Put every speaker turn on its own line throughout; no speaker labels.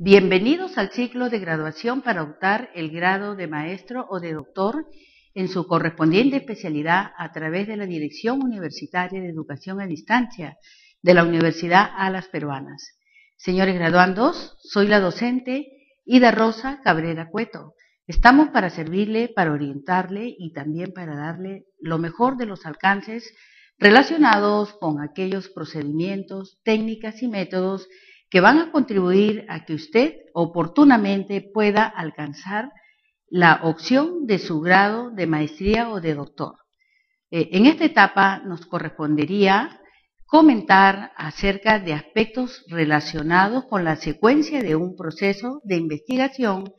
Bienvenidos al ciclo de graduación para optar el grado de maestro o de doctor en su correspondiente especialidad a través de la Dirección Universitaria de Educación a Distancia de la Universidad Alas Peruanas. Señores graduandos, soy la docente Ida Rosa Cabrera Cueto. Estamos para servirle, para orientarle y también para darle lo mejor de los alcances relacionados con aquellos procedimientos, técnicas y métodos que van a contribuir a que usted oportunamente pueda alcanzar la opción de su grado de maestría o de doctor. Eh, en esta etapa nos correspondería comentar acerca de aspectos relacionados con la secuencia de un proceso de investigación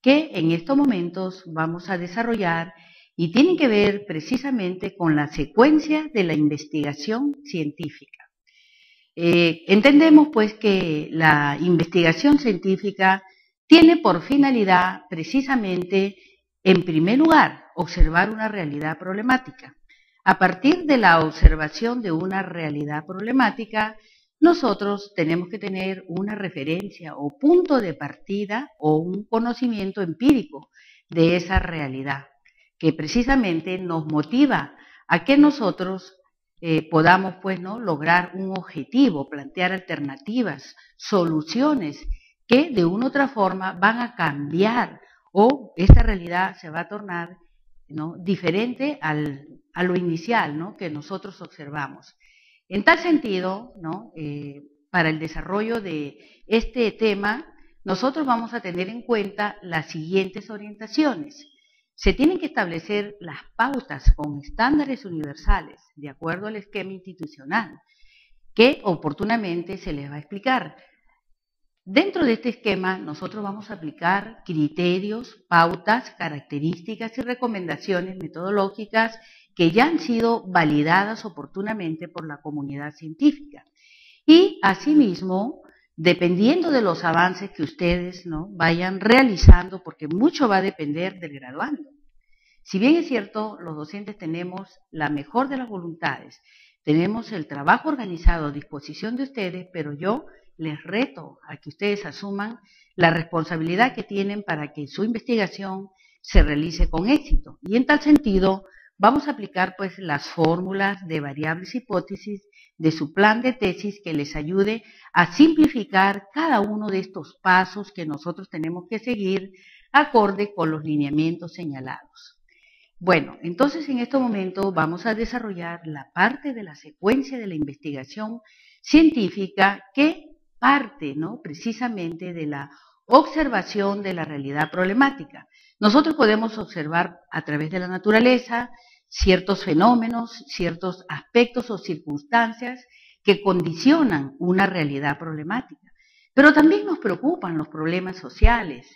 que en estos momentos vamos a desarrollar y tienen que ver precisamente con la secuencia de la investigación científica. Eh, entendemos pues que la investigación científica tiene por finalidad precisamente, en primer lugar, observar una realidad problemática. A partir de la observación de una realidad problemática, nosotros tenemos que tener una referencia o punto de partida o un conocimiento empírico de esa realidad, que precisamente nos motiva a que nosotros eh, podamos pues no lograr un objetivo, plantear alternativas, soluciones que de una u otra forma van a cambiar o esta realidad se va a tornar ¿no? diferente al, a lo inicial ¿no? que nosotros observamos. En tal sentido, ¿no? Eh, para el desarrollo de este tema, nosotros vamos a tener en cuenta las siguientes orientaciones. Se tienen que establecer las pautas con estándares universales de acuerdo al esquema institucional que oportunamente se les va a explicar. Dentro de este esquema nosotros vamos a aplicar criterios, pautas, características y recomendaciones metodológicas que ya han sido validadas oportunamente por la comunidad científica. Y asimismo, dependiendo de los avances que ustedes ¿no? vayan realizando, porque mucho va a depender del graduando. Si bien es cierto, los docentes tenemos la mejor de las voluntades, tenemos el trabajo organizado a disposición de ustedes, pero yo les reto a que ustedes asuman la responsabilidad que tienen para que su investigación se realice con éxito. Y en tal sentido, vamos a aplicar pues las fórmulas de variables hipótesis de su plan de tesis que les ayude a simplificar cada uno de estos pasos que nosotros tenemos que seguir acorde con los lineamientos señalados. Bueno, entonces en este momento vamos a desarrollar la parte de la secuencia de la investigación científica que parte ¿no? precisamente de la observación de la realidad problemática. Nosotros podemos observar a través de la naturaleza ciertos fenómenos, ciertos aspectos o circunstancias que condicionan una realidad problemática. Pero también nos preocupan los problemas sociales.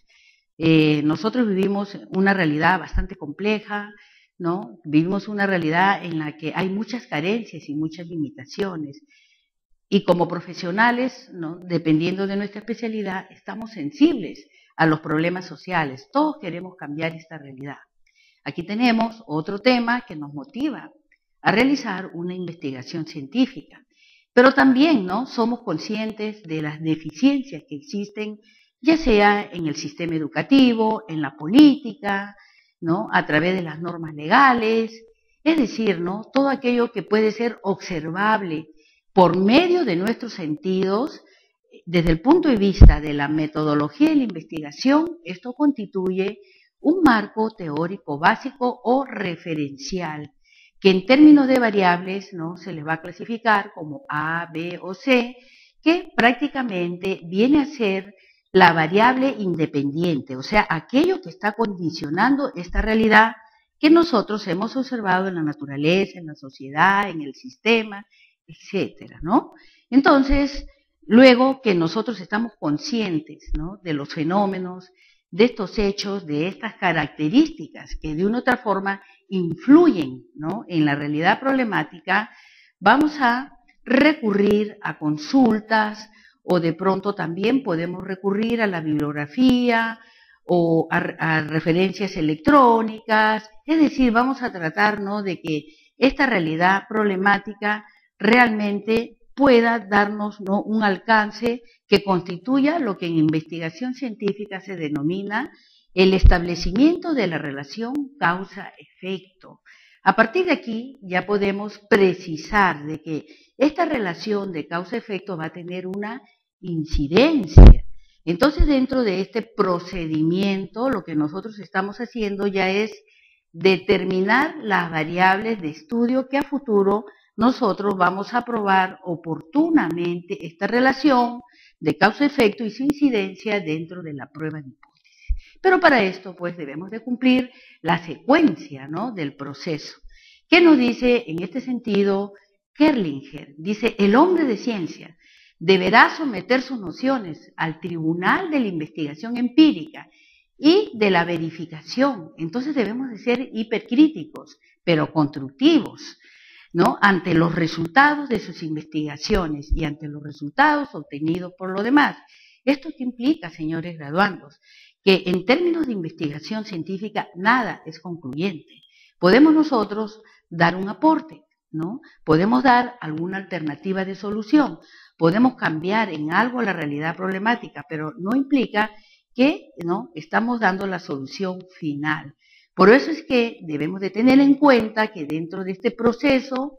Eh, nosotros vivimos una realidad bastante compleja, ¿no? Vivimos una realidad en la que hay muchas carencias y muchas limitaciones. Y como profesionales, ¿no? dependiendo de nuestra especialidad, estamos sensibles a los problemas sociales. Todos queremos cambiar esta realidad. Aquí tenemos otro tema que nos motiva a realizar una investigación científica. Pero también ¿no? somos conscientes de las deficiencias que existen, ya sea en el sistema educativo, en la política, ¿no? a través de las normas legales, es decir, ¿no? todo aquello que puede ser observable por medio de nuestros sentidos, desde el punto de vista de la metodología de la investigación, esto constituye un marco teórico básico o referencial, que en términos de variables ¿no? se les va a clasificar como A, B o C, que prácticamente viene a ser la variable independiente, o sea, aquello que está condicionando esta realidad que nosotros hemos observado en la naturaleza, en la sociedad, en el sistema, etcétera, ¿no? Entonces, luego que nosotros estamos conscientes ¿no? de los fenómenos, de estos hechos, de estas características que de una u otra forma influyen en la realidad problemática, vamos a recurrir a consultas o de pronto también podemos recurrir a la bibliografía o a, referencias electrónicas, es decir, vamos a tratar de que esta realidad problemática realmente pueda darnos un alcance que constituya lo que en investigación científica se denomina el establecimiento de la relación causa-efecto. A partir de aquí ya podemos precisar de que esta relación de causa-efecto va a tener una incidencia. Entonces, dentro de este procedimiento, lo que nosotros estamos haciendo ya es determinar las variables de estudio que a futuro nosotros vamos a probar oportunamente esta relación de causa-efecto y su incidencia dentro de la prueba de hipótesis. Pero para esto, pues, debemos de cumplir la secuencia, ¿no?, del proceso. ¿Qué nos dice en este sentido Kerlinger? Dice, el hombre de ciencia deberá someter sus nociones al tribunal de la investigación empírica y de la verificación. Entonces debemos de ser hipercríticos, pero constructivos, ¿no? Ante los resultados de sus investigaciones y ante los resultados obtenidos por lo demás. ¿Esto qué implica, señores graduandos? que en términos de investigación científica nada es concluyente. Podemos nosotros dar un aporte, ¿no? Podemos dar alguna alternativa de solución, podemos cambiar en algo la realidad problemática, pero no implica que no estamos dando la solución final. Por eso es que debemos de tener en cuenta que dentro de este proceso,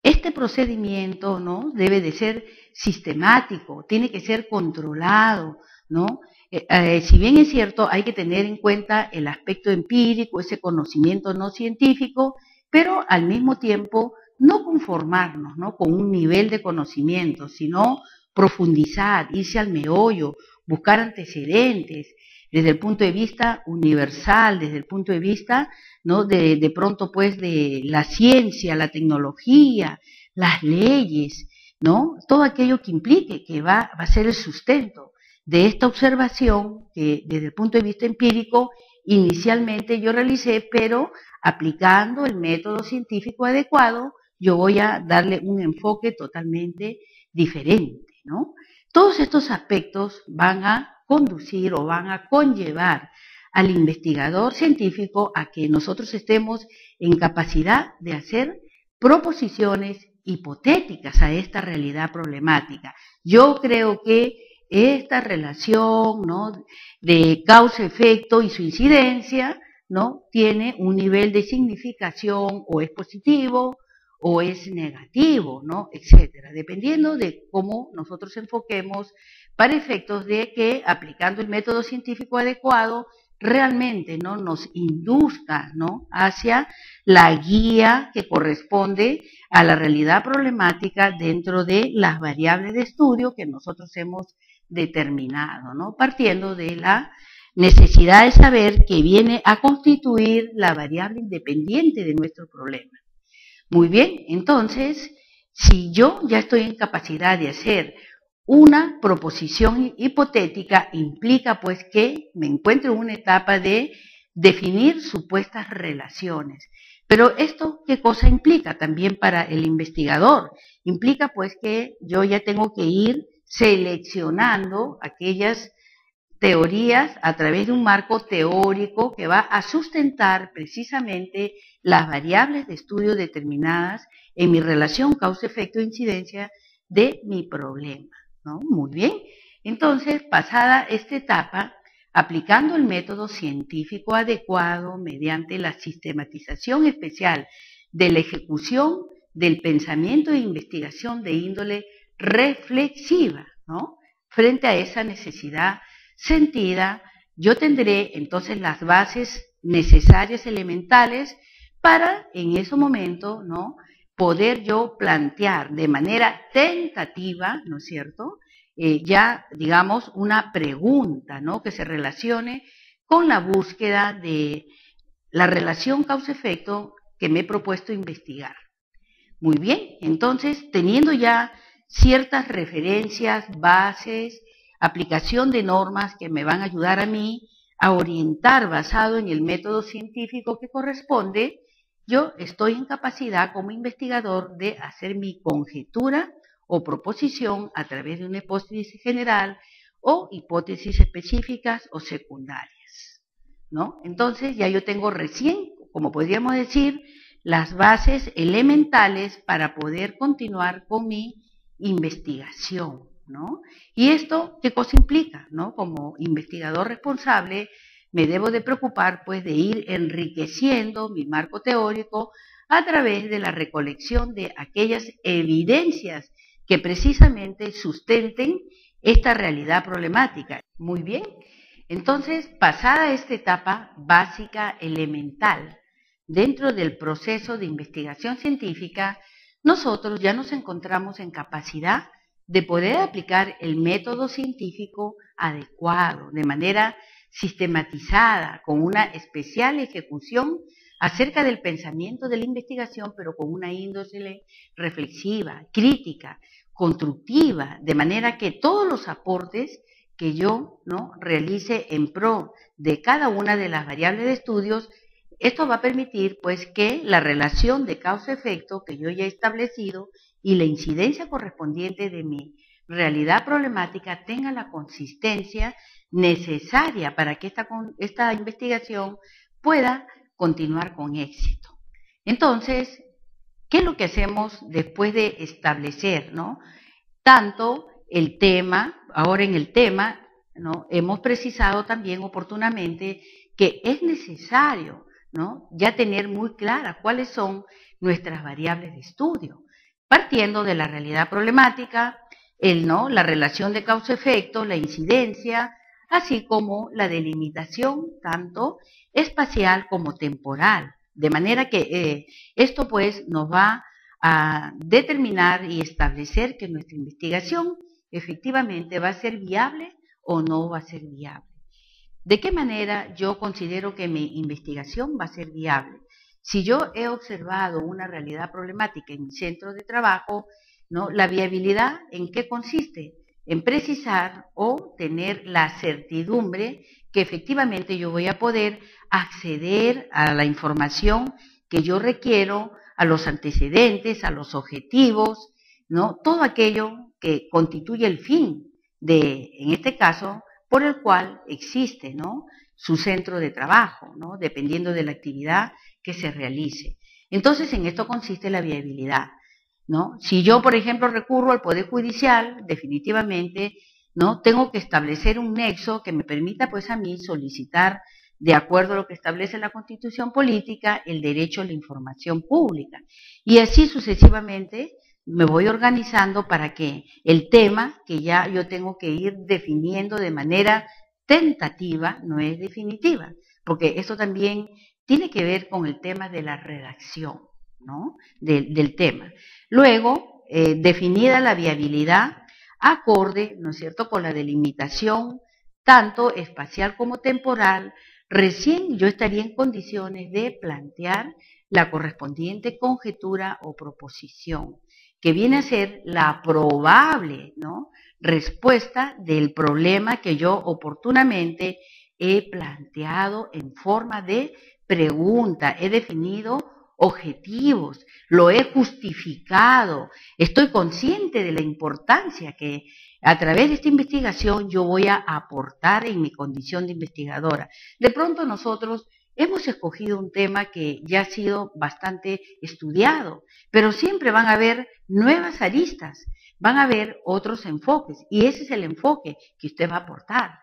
este procedimiento ¿no? debe de ser sistemático, tiene que ser controlado, ¿no? Eh, eh, si bien es cierto, hay que tener en cuenta el aspecto empírico, ese conocimiento no científico, pero al mismo tiempo no conformarnos ¿no? con un nivel de conocimiento, sino profundizar, irse al meollo, buscar antecedentes desde el punto de vista universal, desde el punto de vista ¿no? de, pronto pues de la ciencia, la tecnología, las leyes, ¿no? todo aquello que implique que va, va a ser el sustento de esta observación que desde el punto de vista empírico inicialmente yo realicé, pero aplicando el método científico adecuado, yo voy a darle un enfoque totalmente diferente, ¿no? Todos estos aspectos van a conducir o van a conllevar al investigador científico a que nosotros estemos en capacidad de hacer proposiciones hipotéticas a esta realidad problemática. Yo creo que esta relación ¿no? de causa-efecto y su incidencia ¿no? tiene un nivel de significación o es positivo o es negativo, ¿no? etcétera, dependiendo de cómo nosotros enfoquemos para efectos de que aplicando el método científico adecuado realmente ¿no? nos induzca ¿no? hacia la guía que corresponde a la realidad problemática dentro de las variables de estudio que nosotros hemos determinado, ¿no? partiendo de la necesidad de saber que viene a constituir la variable independiente de nuestro problema. Muy bien, entonces, si yo ya estoy en capacidad de hacer una proposición hipotética, implica pues que me encuentro en una etapa de definir supuestas relaciones. Pero esto, ¿qué cosa implica también para el investigador? Implica pues que yo ya tengo que ir seleccionando aquellas teorías a través de un marco teórico que va a sustentar precisamente las variables de estudio determinadas en mi relación causa-efecto-incidencia de mi problema. ¿No? Muy bien. Entonces, pasada esta etapa, aplicando el método científico adecuado mediante la sistematización especial de la ejecución del pensamiento e investigación de índole reflexiva, ¿no? Frente a esa necesidad sentida, yo tendré entonces las bases necesarias elementales para en ese momento, ¿no? Poder yo plantear de manera tentativa, ¿no es cierto? Eh, ya, digamos, una pregunta, ¿no? Que se relacione con la búsqueda de la relación causa-efecto que me he propuesto investigar. Muy bien, entonces, teniendo ya ciertas referencias, bases, aplicación de normas que me van a ayudar a mí a orientar basado en el método científico que corresponde, yo estoy en capacidad como investigador de hacer mi conjetura o proposición a través de una hipótesis general o hipótesis específicas o secundarias. ¿no? Entonces ya yo tengo recién, como podríamos decir, las bases elementales para poder continuar con mi investigación, ¿no? Y esto, ¿qué cosa implica, no? Como investigador responsable, me debo de preocupar, pues, de ir enriqueciendo mi marco teórico a través de la recolección de aquellas evidencias que precisamente sustenten esta realidad problemática. Muy bien. Entonces, pasada esta etapa básica, elemental, dentro del proceso de investigación científica, nosotros ya nos encontramos en capacidad de poder aplicar el método científico adecuado, de manera sistematizada, con una especial ejecución acerca del pensamiento de la investigación, pero con una índole reflexiva, crítica, constructiva, de manera que todos los aportes que yo ¿no? realice en pro de cada una de las variables de estudios, esto va a permitir pues que la relación de causa-efecto que yo ya he establecido y la incidencia correspondiente de mi realidad problemática tenga la consistencia necesaria para que esta, esta investigación pueda continuar con éxito. Entonces, ¿qué es lo que hacemos después de establecer, no? Tanto el tema, ahora en el tema, ¿no? Hemos precisado también oportunamente que es necesario, ¿no? Ya tener muy claras cuáles son nuestras variables de estudio, partiendo de la realidad problemática, el, ¿no? la relación de causa-efecto, la incidencia, así como la delimitación tanto espacial como temporal. De manera que eh, esto pues nos va a determinar y establecer que nuestra investigación efectivamente va a ser viable o no va a ser viable. ¿De qué manera yo considero que mi investigación va a ser viable? Si yo he observado una realidad problemática en mi centro de trabajo, ¿no? La viabilidad, ¿en qué consiste? En precisar o tener la certidumbre que efectivamente yo voy a poder acceder a la información que yo requiero, a los antecedentes, a los objetivos, ¿no? Todo aquello que constituye el fin de, en este caso, por el cual existe, ¿no? Su centro de trabajo, ¿no? Dependiendo de la actividad que se realice. Entonces, en esto consiste la viabilidad, ¿no? Si yo, por ejemplo, recurro al Poder Judicial, definitivamente ¿no? Tengo que establecer un nexo que me permita pues a mí solicitar, de acuerdo a lo que establece la Constitución Política, el derecho a la información pública. Y así sucesivamente me voy organizando para que el tema que ya yo tengo que ir definiendo de manera tentativa, no es definitiva, porque esto también tiene que ver con el tema de la redacción, ¿no? del tema. Luego, eh, definida la viabilidad, acorde, ¿no es cierto?, con la delimitación tanto espacial como temporal, recién yo estaría en condiciones de plantear la correspondiente conjetura o proposición, que viene a ser la probable ¿no? respuesta del problema que yo oportunamente he planteado en forma de pregunta, he definido objetivos, lo he justificado, estoy consciente de la importancia que a través de esta investigación yo voy a aportar en mi condición de investigadora. De pronto nosotros hemos escogido un tema que ya ha sido bastante estudiado, pero siempre van a haber nuevas aristas, van a haber otros enfoques y ese es el enfoque que usted va a aportar.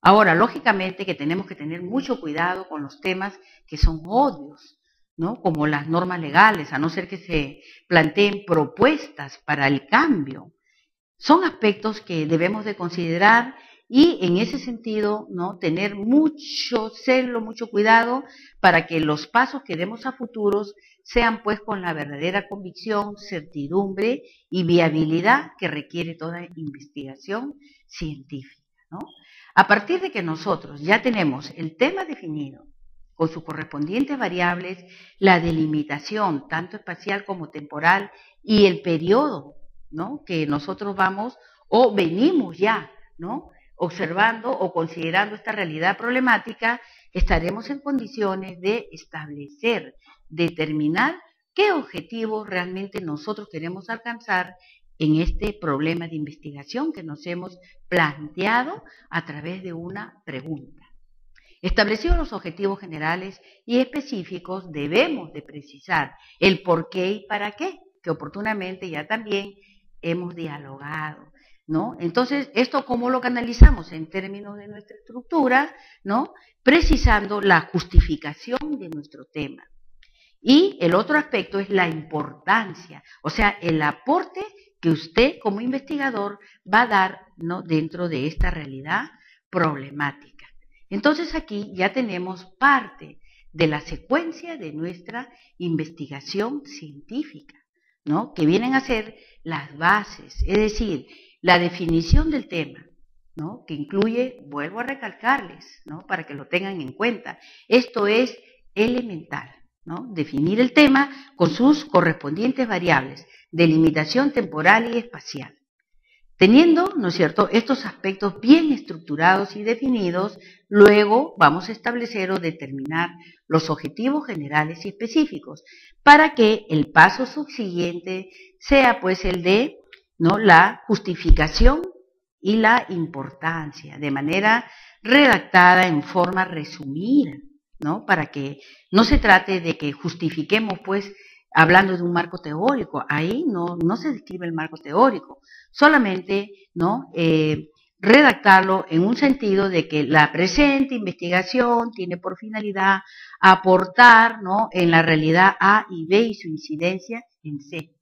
Ahora, lógicamente que tenemos que tener mucho cuidado con los temas que son odios, ¿no? como las normas legales, a no ser que se planteen propuestas para el cambio. Son aspectos que debemos de considerar y en ese sentido, ¿no? tener mucho celo, mucho cuidado para que los pasos que demos a futuros sean pues con la verdadera convicción, certidumbre y viabilidad que requiere toda investigación científica. ¿no? A partir de que nosotros ya tenemos el tema definido, con sus correspondientes variables, la delimitación, tanto espacial como temporal, y el periodo ¿no? que nosotros vamos o venimos ya ¿no? observando o considerando esta realidad problemática, estaremos en condiciones de establecer, determinar qué objetivos realmente nosotros queremos alcanzar en este problema de investigación que nos hemos planteado a través de una pregunta. Establecidos los objetivos generales y específicos, debemos de precisar el por qué y para qué, que oportunamente ya también hemos dialogado, ¿no? Entonces, ¿esto cómo lo canalizamos? En términos de nuestra estructura, ¿no? Precisando la justificación de nuestro tema. Y el otro aspecto es la importancia, o sea, el aporte que usted como investigador va a dar dentro de esta realidad problemática. Entonces aquí ya tenemos parte de la secuencia de nuestra investigación científica, ¿no? que vienen a ser las bases, es decir, la definición del tema, ¿no? que incluye, vuelvo a recalcarles, ¿no? para que lo tengan en cuenta, esto es elemental. ¿no? Definir el tema con sus correspondientes variables de limitación temporal y espacial. Teniendo, ¿no es cierto?, estos aspectos bien estructurados y definidos, luego vamos a establecer o determinar los objetivos generales y específicos para que el paso subsiguiente sea pues el de ¿no? la justificación y la importancia, de manera redactada en forma resumida, ¿no? Para que no se trate de que justifiquemos pues hablando de un marco teórico. Ahí no, no se describe el marco teórico, solamente ¿no? Eh, redactarlo en un sentido de que la presente investigación tiene por finalidad aportar ¿no? en la realidad A y B y su incidencia en C.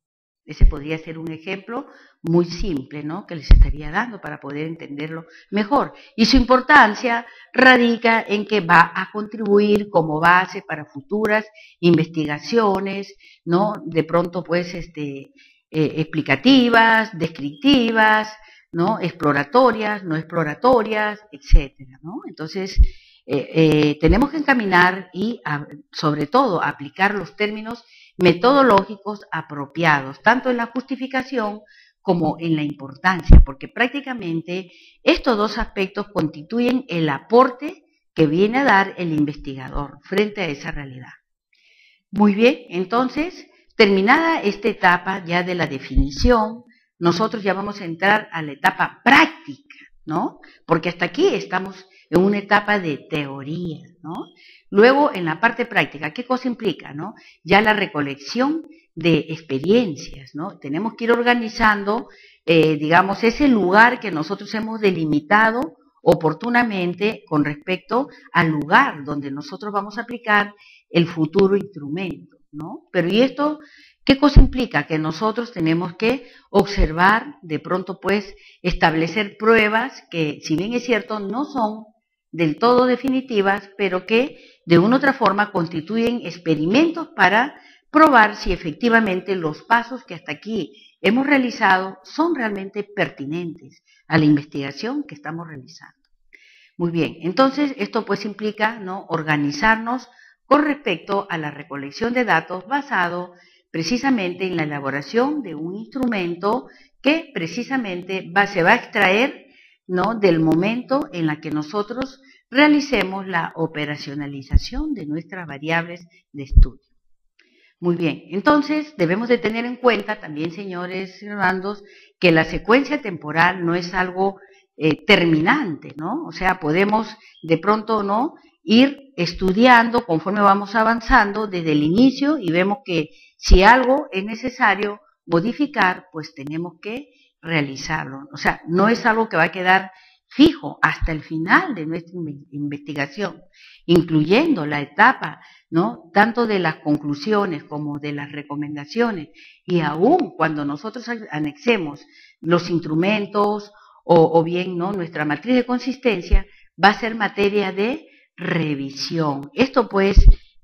Ese podría ser un ejemplo muy simple, ¿no? Que les estaría dando para poder entenderlo mejor. Y su importancia radica en que va a contribuir como base para futuras investigaciones, ¿no? De pronto, pues, este, eh, explicativas, descriptivas, ¿no? Exploratorias, no exploratorias, etcétera. Entonces, eh, eh, tenemos que encaminar y, sobre todo, aplicar los términos metodológicos apropiados, tanto en la justificación como en la importancia, porque prácticamente estos dos aspectos constituyen el aporte que viene a dar el investigador frente a esa realidad. Muy bien, entonces, terminada esta etapa ya de la definición, nosotros ya vamos a entrar a la etapa práctica, ¿no? Porque hasta aquí estamos en una etapa de teoría, ¿no? Luego, en la parte práctica, ¿qué cosa implica? ¿no? Ya la recolección de experiencias, ¿no? Tenemos que ir organizando, eh, digamos, ese lugar que nosotros hemos delimitado oportunamente con respecto al lugar donde nosotros vamos a aplicar el futuro instrumento, ¿no? Pero ¿y esto qué cosa implica? Que nosotros tenemos que observar, de pronto pues, establecer pruebas que, si bien es cierto, no son del todo definitivas, pero que de una u otra forma constituyen experimentos para probar si efectivamente los pasos que hasta aquí hemos realizado son realmente pertinentes a la investigación que estamos realizando. Muy bien, entonces esto pues implica ¿no? organizarnos con respecto a la recolección de datos basado precisamente en la elaboración de un instrumento que precisamente se va a extraer ¿no? del momento en la que nosotros realicemos la operacionalización de nuestras variables de estudio. Muy bien, entonces debemos de tener en cuenta también, señores hermanos, que la secuencia temporal no es algo eh, terminante, ¿no? O sea, podemos de pronto, ¿no? Ir estudiando conforme vamos avanzando desde el inicio y vemos que si algo es necesario modificar, pues tenemos que realizarlo. O sea, no es algo que va a quedar fijo hasta el final de nuestra investigación, incluyendo la etapa, ¿no? Tanto de las conclusiones como de las recomendaciones, y aún cuando nosotros anexemos los instrumentos o, bien, ¿no? Nuestra matriz de consistencia va a ser materia de revisión. Esto pues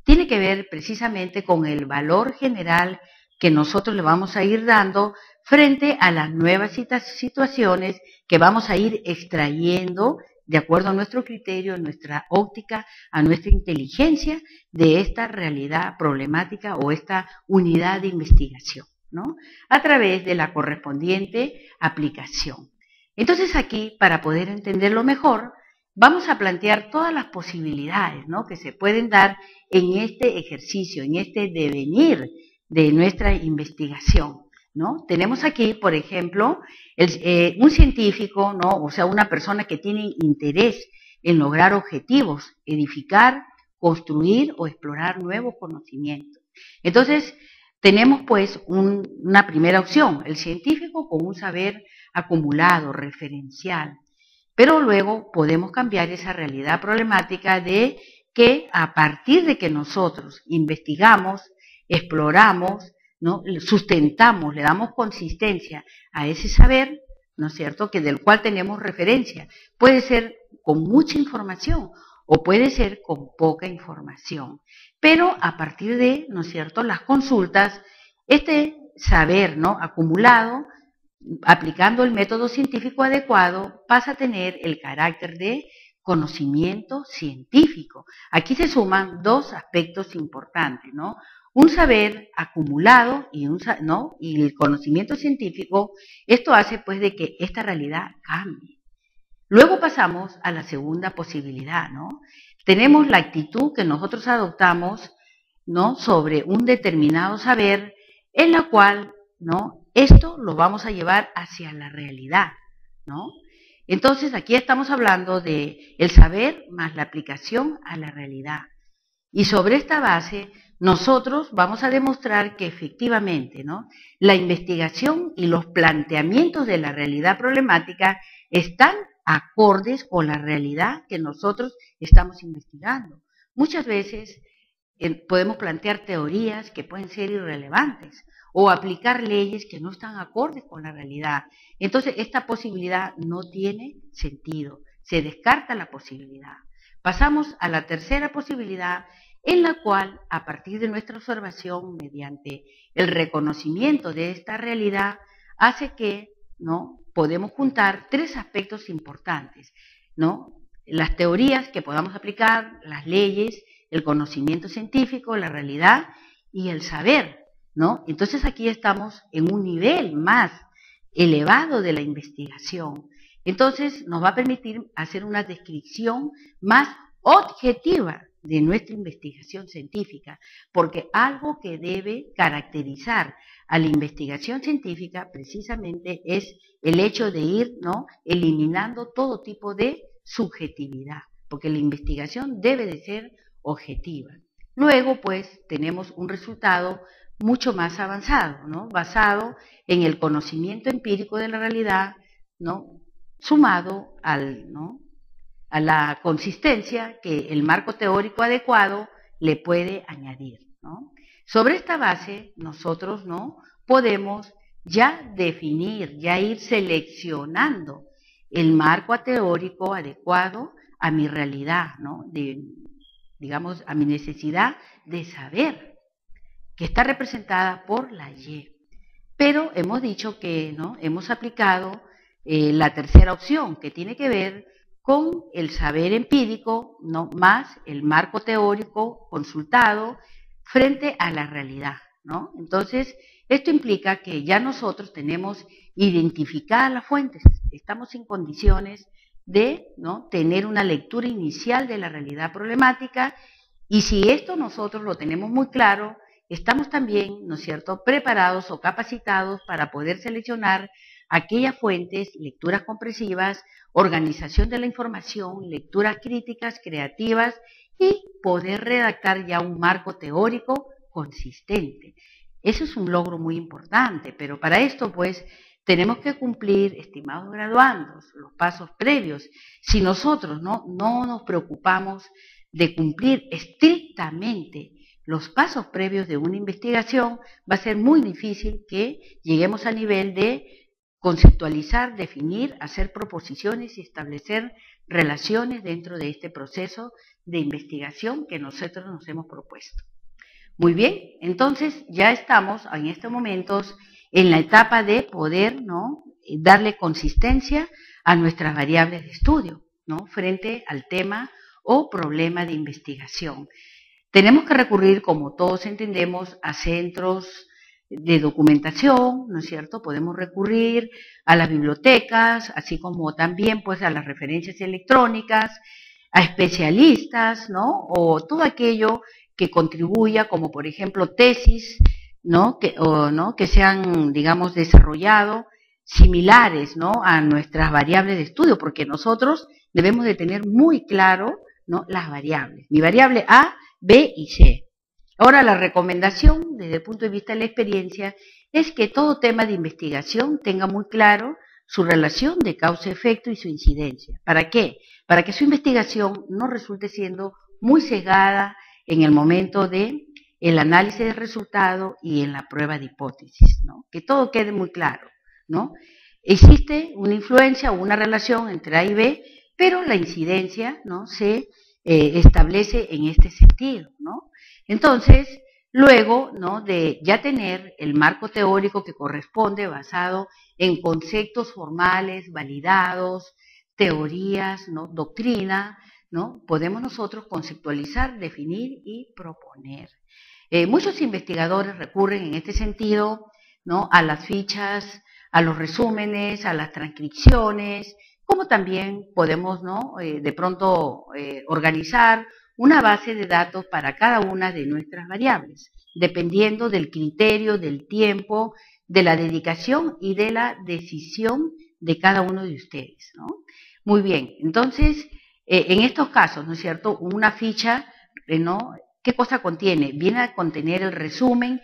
tiene que ver precisamente con el valor general que nosotros le vamos a ir dando frente a las nuevas situaciones que vamos a ir extrayendo de acuerdo a nuestro criterio, a nuestra óptica, a nuestra inteligencia de esta realidad problemática o esta unidad de investigación, ¿no? A través de la correspondiente aplicación. Entonces aquí, para poder entenderlo mejor, vamos a plantear todas las posibilidades, ¿no? Que se pueden dar en este ejercicio, en este devenir de nuestra investigación. ¿No? Tenemos aquí, por ejemplo, eh, un científico, ¿no? O sea, una persona que tiene interés en lograr objetivos, edificar, construir o explorar nuevos conocimientos. Entonces, Tenemos pues una primera opción, el científico con un saber acumulado, referencial, pero luego podemos cambiar esa realidad problemática de que a partir de que nosotros investigamos, exploramos, ¿no? sustentamos, le damos consistencia a ese saber, ¿no es cierto?, que del cual tenemos referencia. Puede ser con mucha información o puede ser con poca información. Pero a partir de, ¿no es cierto?, las consultas, este saber, ¿no?, acumulado, aplicando el método científico adecuado, pasa a tener el carácter de conocimiento científico. Aquí se suman dos aspectos importantes, ¿no? Un saber acumulado y, un, ¿no? y el conocimiento científico, esto hace pues de que esta realidad cambie. Luego pasamos a la segunda posibilidad, ¿no? Tenemos la actitud que nosotros adoptamos, ¿no? Sobre un determinado saber en la cual, ¿no? Esto lo vamos a llevar hacia la realidad, ¿no? Entonces aquí estamos hablando de el saber más la aplicación a la realidad. Y sobre esta base nosotros vamos a demostrar que efectivamente la investigación y los planteamientos de la realidad problemática están acordes con la realidad que nosotros estamos investigando. Muchas veces podemos plantear teorías que pueden ser irrelevantes o aplicar leyes que no están acordes con la realidad. Entonces, esta posibilidad no tiene sentido, se descarta la posibilidad. Pasamos a la tercera posibilidad en la cual, a partir de nuestra observación, mediante el reconocimiento de esta realidad, hace que ¿no? podemos juntar tres aspectos importantes, ¿no? Las teorías que podamos aplicar, las leyes, el conocimiento científico, la realidad y el saber, ¿no? Entonces aquí estamos en un nivel más elevado de la investigación. Entonces nos va a permitir hacer una descripción más objetiva de nuestra investigación científica, porque algo que debe caracterizar a la investigación científica precisamente es el hecho de ir ¿no? eliminando todo tipo de subjetividad, porque la investigación debe de ser objetiva. Luego, pues, tenemos un resultado mucho más avanzado, ¿no? basado en el conocimiento empírico de la realidad, ¿no? Sumado al, ¿no? a la consistencia que el marco teórico adecuado le puede añadir. ¿no? Sobre esta base, nosotros ¿no? podemos ya definir, ya ir seleccionando el marco teórico adecuado a mi realidad, ¿no? de, digamos, a mi necesidad de saber, que está representada por la Y. Pero hemos dicho que ¿no? hemos aplicado eh, la tercera opción, que tiene que ver con el saber empírico, ¿no? más el marco teórico consultado frente a la realidad. ¿no? Entonces, esto implica que ya nosotros tenemos identificadas las fuentes, estamos en condiciones de ¿no? tener una lectura inicial de la realidad problemática y si esto nosotros lo tenemos muy claro, estamos también, ¿no es cierto?, preparados o capacitados para poder seleccionar aquellas fuentes, lecturas compresivas, organización de la información, lecturas críticas, creativas y poder redactar ya un marco teórico consistente. Eso es un logro muy importante, pero para esto pues tenemos que cumplir, estimados graduandos, los pasos previos. Si nosotros no, no nos preocupamos de cumplir estrictamente los pasos previos de una investigación, va a ser muy difícil que lleguemos al nivel de conceptualizar, definir, hacer proposiciones y establecer relaciones dentro de este proceso de investigación que nosotros nos hemos propuesto. Muy bien, entonces ya estamos en estos momentos en la etapa de poder darle consistencia a nuestras variables de estudio ¿no? frente al tema o problema de investigación. Tenemos que recurrir, como todos entendemos, a centros de documentación, ¿no es cierto? Podemos recurrir a las bibliotecas, así como también pues a las referencias electrónicas, a especialistas, ¿no? O todo aquello que contribuya, como por ejemplo tesis, ¿no? Que, o, ¿no? que sean, digamos, desarrollado similares, ¿no? A nuestras variables de estudio, porque nosotros debemos de tener muy claro, ¿no? Las variables. Mi variable A, B y C. Ahora, la recomendación desde el punto de vista de la experiencia es que todo tema de investigación tenga muy claro su relación de causa-efecto y su incidencia. ¿Para qué? Para que su investigación no resulte siendo muy cegada en el momento de el análisis de resultado y en la prueba de hipótesis, ¿no? Que todo quede muy claro, ¿no? Existe una influencia o una relación entre A y B, pero la incidencia, ¿no? Se eh, establece en este sentido, ¿no? Entonces, luego, ¿no? De ya tener el marco teórico que corresponde basado en conceptos formales, validados, teorías, ¿no? Doctrina, ¿no? Podemos nosotros conceptualizar, definir y proponer. Eh, muchos investigadores recurren en este sentido ¿no? a las fichas, a los resúmenes, a las transcripciones, como también podemos ¿no? Eh, de pronto eh, organizar una base de datos para cada una de nuestras variables, dependiendo del criterio, del tiempo, de la dedicación y de la decisión de cada uno de ustedes. ¿no? Muy bien, entonces, en estos casos, ¿no es cierto?, una ficha ¿no? ¿Qué cosa contiene? Viene a contener el resumen,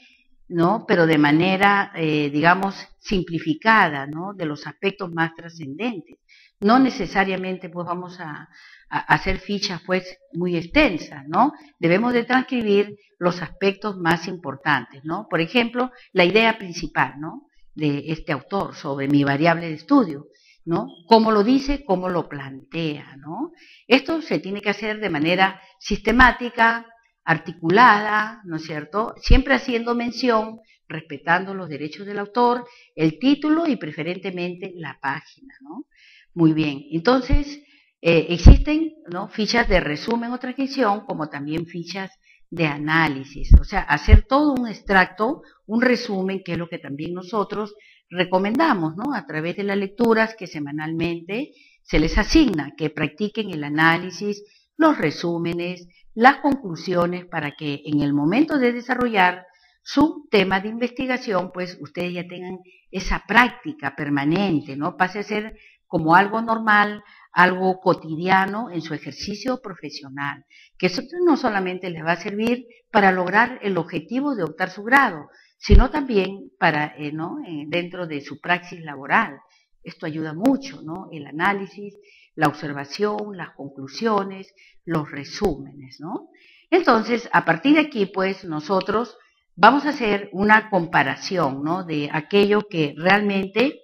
¿no? Pero de manera, eh, digamos, simplificada, ¿no? De los aspectos más trascendentes. No necesariamente, pues, vamos a, hacer fichas, pues, muy extensas, ¿no? Debemos de transcribir los aspectos más importantes, ¿no? Por ejemplo, la idea principal, ¿no? De este autor sobre mi variable de estudio. ¿no? Cómo lo dice, cómo lo plantea, ¿no? Esto se tiene que hacer de manera sistemática, articulada, ¿no es cierto? Siempre haciendo mención, respetando los derechos del autor, el título y preferentemente la página, ¿no? Muy bien, entonces eh, existen fichas de resumen o transcripción como también fichas de análisis, o sea, hacer todo un extracto, un resumen, que es lo que también nosotros recomendamos, ¿no? A través de las lecturas que semanalmente se les asigna, que practiquen el análisis, los resúmenes, las conclusiones para que en el momento de desarrollar su tema de investigación, pues ustedes ya tengan esa práctica permanente, ¿no? Pase a ser como algo normal, algo cotidiano en su ejercicio profesional, que eso no solamente les va a servir para lograr el objetivo de optar su grado, sino también para, eh, ¿no? Eh, dentro de su praxis laboral. Esto ayuda mucho, ¿no? El análisis, la observación, las conclusiones, los resúmenes, ¿no? Entonces, a partir de aquí, pues, nosotros vamos a hacer una comparación, ¿no? De aquello que realmente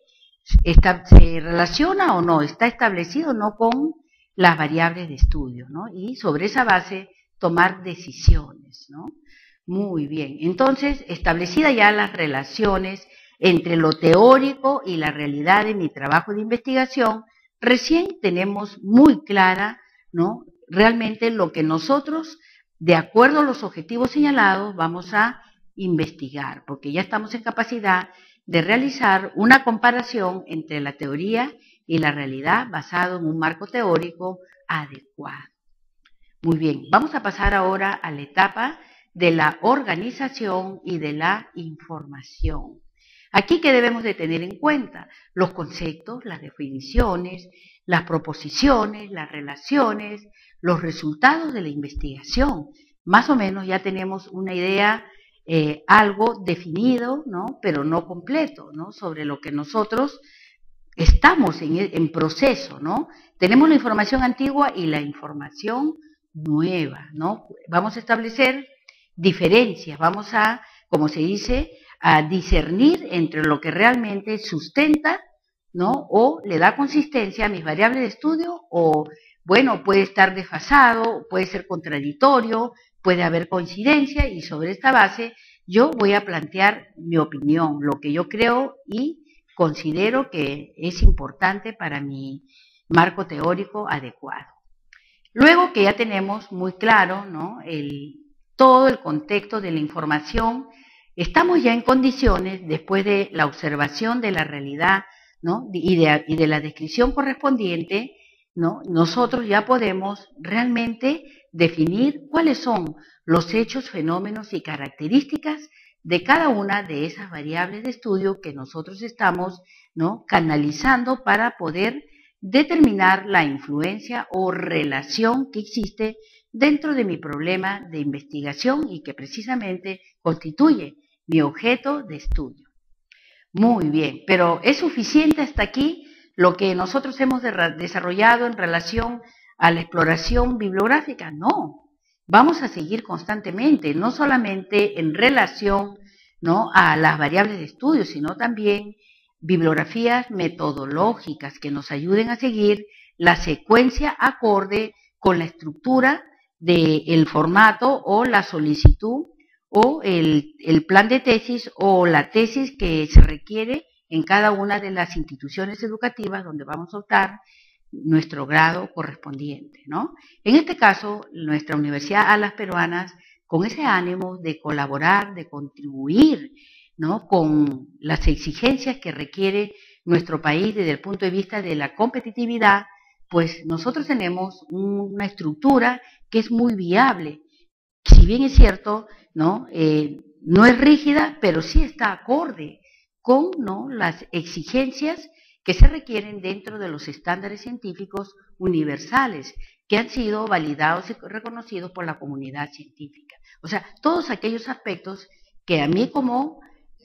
está, se relaciona o no, está establecido o no con las variables de estudio, ¿no? Y sobre esa base tomar decisiones, ¿no? Muy bien. Entonces, establecidas ya las relaciones entre lo teórico y la realidad de mi trabajo de investigación, recién tenemos muy clara, ¿no? realmente lo que nosotros, de acuerdo a los objetivos señalados, vamos a investigar, porque ya estamos en capacidad de realizar una comparación entre la teoría y la realidad basado en un marco teórico adecuado. Muy bien, vamos a pasar ahora a la etapa de la organización y de la información. Aquí que debemos de tener en cuenta los conceptos, las definiciones, las proposiciones, las relaciones, los resultados de la investigación. Más o menos ya tenemos una idea, eh, algo definido, ¿no? pero no completo, ¿no? sobre lo que nosotros estamos en, en proceso. ¿no? Tenemos la información antigua y la información nueva. ¿no? Vamos a establecer diferencias, vamos a, como se dice, a discernir entre lo que realmente sustenta ¿no? O le da consistencia a mis variables de estudio o bueno, puede estar desfasado, puede ser contradictorio, puede haber coincidencia y sobre esta base yo voy a plantear mi opinión, lo que yo creo y considero que es importante para mi marco teórico adecuado. Luego que ya tenemos muy claro ¿no? el, todo el contexto de la información, estamos ya en condiciones, después de la observación de la realidad ¿no? y, de, la descripción correspondiente, ¿no? nosotros ya podemos realmente definir cuáles son los hechos, fenómenos y características de cada una de esas variables de estudio que nosotros estamos ¿no? canalizando para poder determinar la influencia o relación que existe dentro de mi problema de investigación y que precisamente constituye mi objeto de estudio. Muy bien, pero ¿es suficiente hasta aquí lo que nosotros hemos desarrollado en relación a la exploración bibliográfica? No, vamos a seguir constantemente, no solamente en relación ¿no? a las variables de estudio, sino también bibliografías metodológicas que nos ayuden a seguir la secuencia acorde con la estructura del formato o la solicitud o el, el, plan de tesis o la tesis que se requiere en cada una de las instituciones educativas donde vamos a optar nuestro grado correspondiente, ¿no? En este caso, nuestra Universidad Alas Peruanas, con ese ánimo de colaborar, de contribuir, ¿no? Con las exigencias que requiere nuestro país desde el punto de vista de la competitividad, pues nosotros tenemos una estructura que es muy viable. Si bien es cierto, ¿no? Eh, no es rígida, pero sí está acorde con ¿no? las exigencias que se requieren dentro de los estándares científicos universales que han sido validados y reconocidos por la comunidad científica. O sea, todos aquellos aspectos que a mí como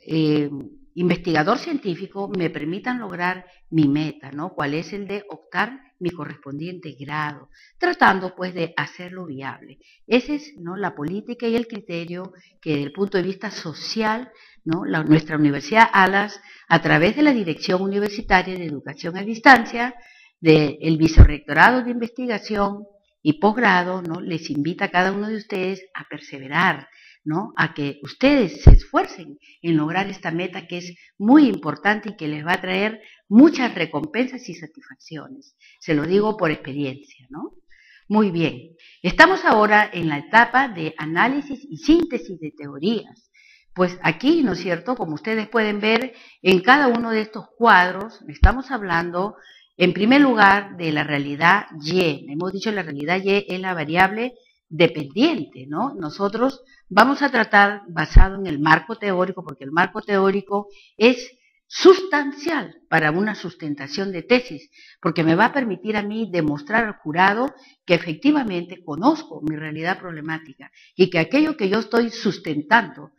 eh, investigador científico me permitan lograr mi meta, ¿no? ¿Cuál es el de optar mi correspondiente grado? Tratando pues de hacerlo viable. Esa es ¿no? la política y el criterio que desde el punto de vista social, ¿no? nuestra Universidad ALAS, a través de la Dirección Universitaria de Educación a Distancia, del Vicerrectorado de Investigación y Posgrado, ¿no? les invita a cada uno de ustedes a perseverar, ¿no? A que ustedes se esfuercen en lograr esta meta que es muy importante y que les va a traer muchas recompensas y satisfacciones. Se lo digo por experiencia, ¿no? Muy bien. Estamos ahora en la etapa de análisis y síntesis de teorías. Pues aquí, ¿no es cierto? Como ustedes pueden ver, en cada uno de estos cuadros estamos hablando, en primer lugar, de la realidad Y. Hemos dicho la realidad Y es la variable dependiente, ¿no? Nosotros vamos a tratar basado en el marco teórico, porque el marco teórico es sustancial para una sustentación de tesis, porque me va a permitir a mí demostrar al jurado que efectivamente conozco mi realidad problemática y que aquello que yo estoy sustentando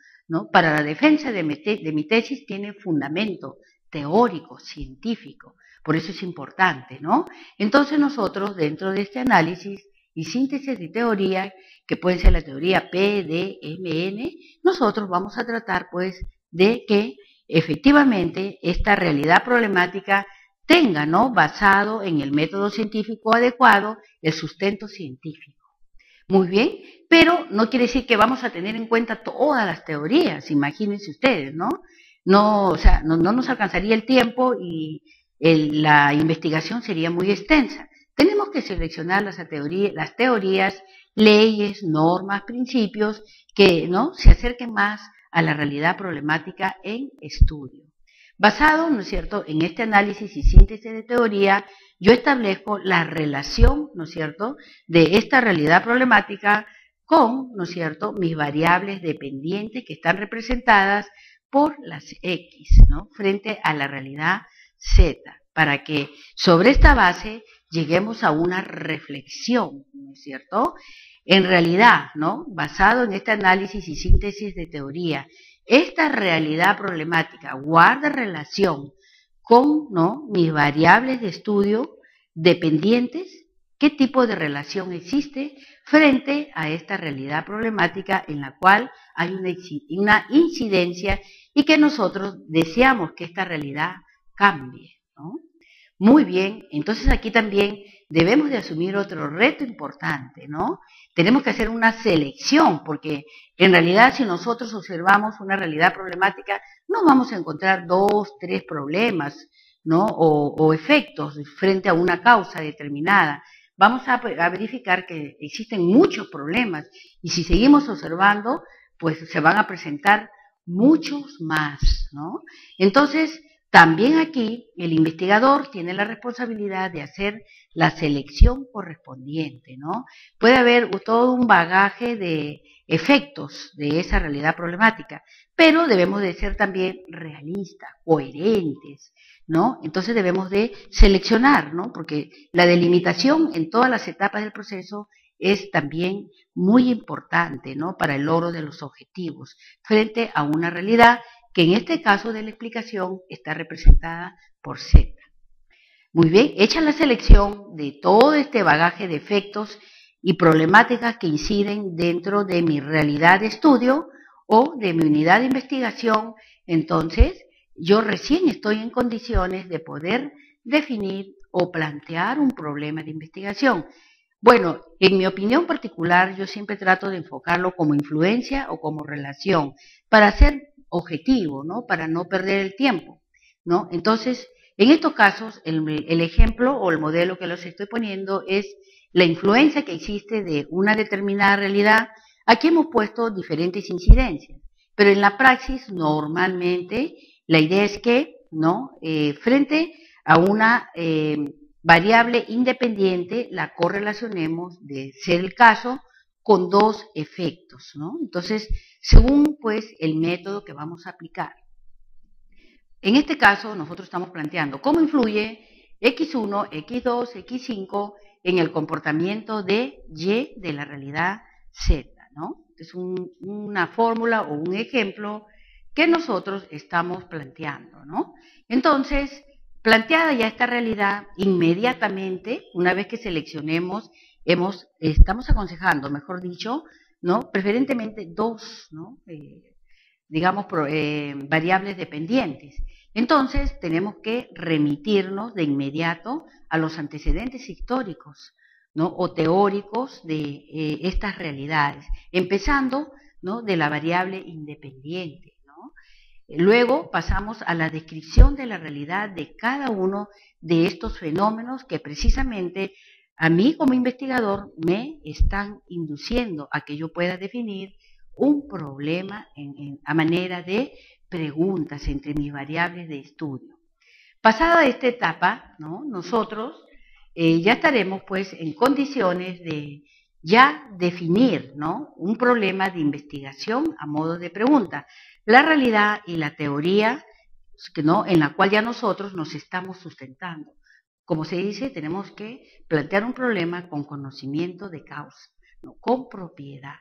para la defensa de mi, de mi tesis tiene fundamento teórico, científico. Por eso es importante, ¿no? Entonces nosotros, dentro de este análisis, y síntesis de teoría, que puede ser la teoría P, D, M, N, nosotros vamos a tratar pues de que efectivamente esta realidad problemática tenga, ¿no? Basado en el método científico adecuado, el sustento científico. Muy bien, pero no quiere decir que vamos a tener en cuenta todas las teorías, imagínense ustedes, ¿no? No, o sea, no, nos alcanzaría el tiempo y la investigación sería muy extensa. Tenemos que seleccionar las, las teorías, leyes, normas, principios que ¿no? se acerquen más a la realidad problemática en estudio. Basado, ¿no es cierto?, en este análisis y síntesis de teoría, yo establezco la relación, ¿no es cierto?, de esta realidad problemática con, ¿no es cierto?, mis variables dependientes que están representadas por las X, ¿no?, frente a la realidad Z, para que sobre esta base lleguemos a una reflexión, ¿no es cierto? En realidad, ¿no? Basado en este análisis y síntesis de teoría, esta realidad problemática guarda relación con ¿no? mis variables de estudio dependientes, qué tipo de relación existe frente a esta realidad problemática en la cual hay una, incidencia y que nosotros deseamos que esta realidad cambie. Muy bien, entonces aquí también debemos de asumir otro reto importante, ¿no? Tenemos que hacer una selección, porque en realidad si nosotros observamos una realidad problemática, no vamos a encontrar dos, tres problemas, ¿no? O, efectos frente a una causa determinada. Vamos a, a verificar que existen muchos problemas y si seguimos observando, pues se van a presentar muchos más, ¿no? Entonces, también aquí el investigador tiene la responsabilidad de hacer la selección correspondiente, ¿no? Puede haber todo un bagaje de efectos de esa realidad problemática, pero debemos de ser también realistas, coherentes, ¿no? Entonces debemos de seleccionar, ¿no? Porque la delimitación en todas las etapas del proceso es también muy importante ¿no? para el logro de los objetivos frente a una realidad que en este caso de la explicación está representada por Z. Muy bien, hecha la selección de todo este bagaje de efectos y problemáticas que inciden dentro de mi realidad de estudio o de mi unidad de investigación, entonces yo recién estoy en condiciones de poder definir o plantear un problema de investigación. Bueno, en mi opinión particular, yo siempre trato de enfocarlo como influencia o como relación, para ser objetivo, ¿no? Para no perder el tiempo, ¿no? Entonces, en estos casos, el, ejemplo o el modelo que los estoy poniendo es la influencia que existe de una determinada realidad. Aquí hemos puesto diferentes incidencias, pero en la praxis normalmente la idea es que, ¿no? Eh, frente a una eh, variable independiente, la correlacionemos de ser el caso con dos efectos, ¿no? Entonces, según pues el método que vamos a aplicar. En este caso, nosotros estamos planteando cómo influye X1, X2, X5 en el comportamiento de Y de la realidad Z, ¿no? Es una fórmula o un ejemplo que nosotros estamos planteando, ¿no? Entonces, planteada ya esta realidad, inmediatamente, una vez que seleccionemos, estamos aconsejando, mejor dicho, ¿no? Preferentemente dos, ¿no? Eh, digamos, eh, variables dependientes. Entonces, tenemos que remitirnos de inmediato a los antecedentes históricos ¿no? o teóricos de eh, estas realidades, empezando ¿no? de la variable independiente. Luego pasamos a la descripción de la realidad de cada uno de estos fenómenos que precisamente a mí como investigador me están induciendo a que yo pueda definir un problema a manera de preguntas entre mis variables de estudio. Pasada esta etapa, ¿no? nosotros eh, ya estaremos pues en condiciones de ya definir ¿no? un problema de investigación a modo de pregunta, la realidad y la teoría ¿no? en la cual ya nosotros nos estamos sustentando. Como se dice, tenemos que plantear un problema con conocimiento de causa, ¿no? con propiedad.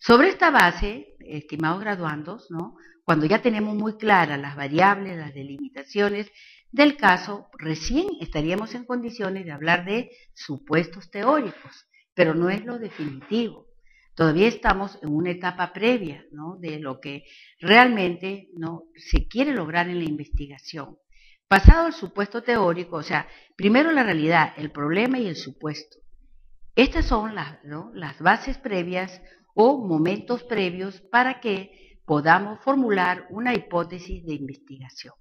Sobre esta base, estimados graduandos, ¿no? cuando ya tenemos muy claras las variables, las delimitaciones del caso, recién estaríamos en condiciones de hablar de supuestos teóricos, pero no es lo definitivo. Todavía estamos en una etapa previa ¿no? de lo que realmente ¿no? se quiere lograr en la investigación. Pasado el supuesto teórico, o sea, primero la realidad, el problema y el supuesto. Estas son las, las bases previas o momentos previos para que podamos formular una hipótesis de investigación.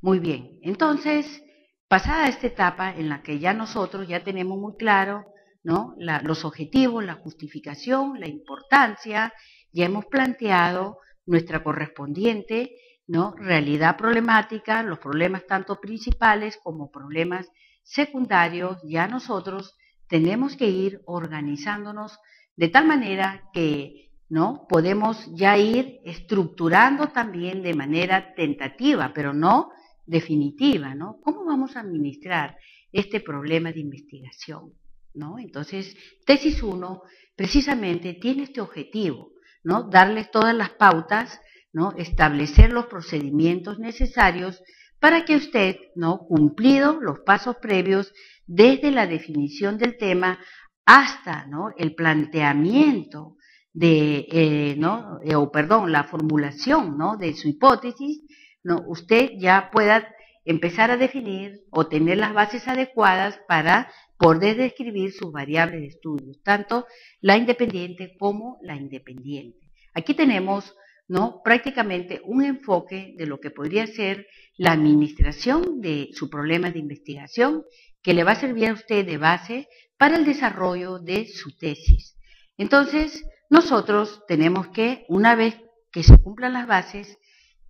Muy bien, entonces, pasada esta etapa en la que ya nosotros ya tenemos muy claro ¿no? los objetivos, la justificación, la importancia, ya hemos planteado nuestra correspondiente ¿no? realidad problemática, los problemas tanto principales como problemas secundarios, ya nosotros tenemos que ir organizándonos de tal manera que ¿no? podemos ya ir estructurando también de manera tentativa, pero no definitiva, ¿no? ¿Cómo vamos a administrar este problema de investigación? ¿no? Entonces, tesis 1 precisamente tiene este objetivo, ¿no? Darles todas las pautas, ¿no? Establecer los procedimientos necesarios para que usted, ¿no? Cumplido los pasos previos desde la definición del tema hasta ¿no? el planteamiento de, eh, ¿no? O perdón, la formulación ¿no? de su hipótesis, ¿no? usted ya pueda empezar a definir o tener las bases adecuadas para poder describir sus variables de estudio, tanto la independiente como la independiente. Aquí tenemos ¿no? prácticamente un enfoque de lo que podría ser la administración de su problema de investigación que le va a servir a usted de base para el desarrollo de su tesis. Entonces, nosotros tenemos que, una vez que se cumplan las bases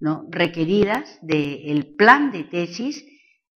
¿no? requeridas del plan de tesis,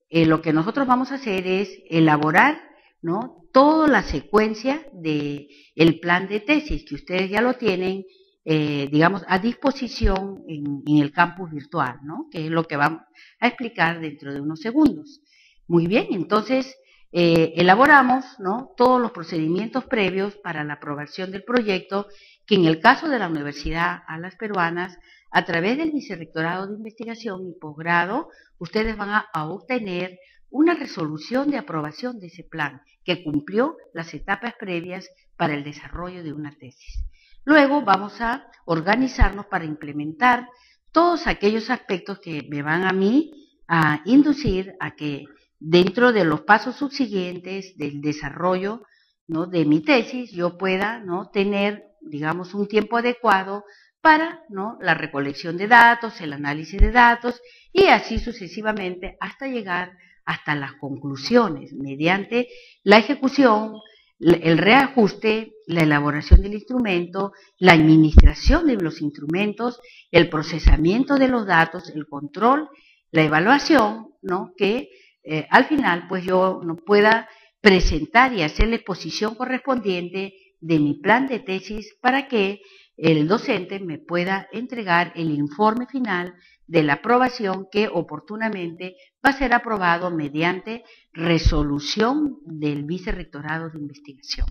eh, lo que nosotros vamos a hacer es elaborar ¿no? toda la secuencia del el plan de tesis, que ustedes ya lo tienen, eh, digamos, a disposición en, el campus virtual, ¿no? que es lo que vamos a explicar dentro de unos segundos. Muy bien, entonces eh, elaboramos ¿no? todos los procedimientos previos para la aprobación del proyecto, que en el caso de la Universidad a las Peruanas, a través del Vicerrectorado de Investigación y Posgrado, ustedes van a, a obtener una resolución de aprobación de ese plan que cumplió las etapas previas para el desarrollo de una tesis. Luego vamos a organizarnos para implementar todos aquellos aspectos que me van a mí a inducir a que dentro de los pasos subsiguientes del desarrollo ¿no? de mi tesis yo pueda ¿no? tener, digamos, un tiempo adecuado para ¿no? la recolección de datos, el análisis de datos y así sucesivamente hasta llegar hasta las conclusiones mediante la ejecución, el reajuste, la elaboración del instrumento, la administración de los instrumentos, el procesamiento de los datos, el control, la evaluación, ¿no? que eh, al final pues yo no pueda presentar y hacer la exposición correspondiente de mi plan de tesis para que el docente me pueda entregar el informe final de la aprobación que oportunamente va a ser aprobado mediante resolución del Vicerrectorado de Investigación.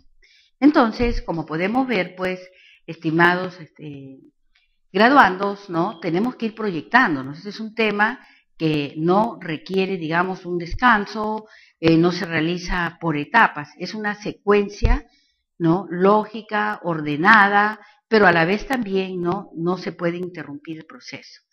Entonces, como podemos ver, pues, estimados este, graduandos, ¿no? Tenemos que ir proyectándonos. Este es un tema que no requiere, digamos, un descanso, eh, no se realiza por etapas, es una secuencia, ¿no? Lógica, ordenada, pero a la vez también, ¿no? No se puede interrumpir el proceso.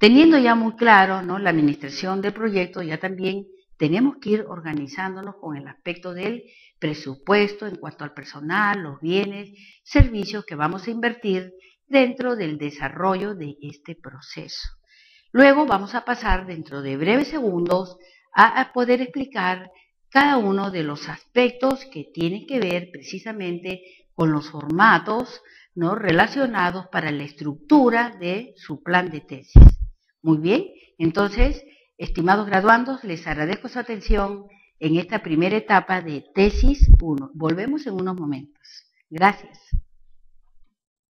Teniendo ya muy claro. La administración del proyecto, ya también tenemos que ir organizándonos con el aspecto del presupuesto en cuanto al personal, los bienes, servicios que vamos a invertir dentro del desarrollo de este proceso. Luego vamos a pasar dentro de breves segundos a, poder explicar cada uno de los aspectos que tienen que ver precisamente con los formatos relacionados para la estructura de su plan de tesis. Muy bien, entonces, estimados graduandos, les agradezco su atención en esta primera etapa de tesis 1. Volvemos en unos momentos. Gracias.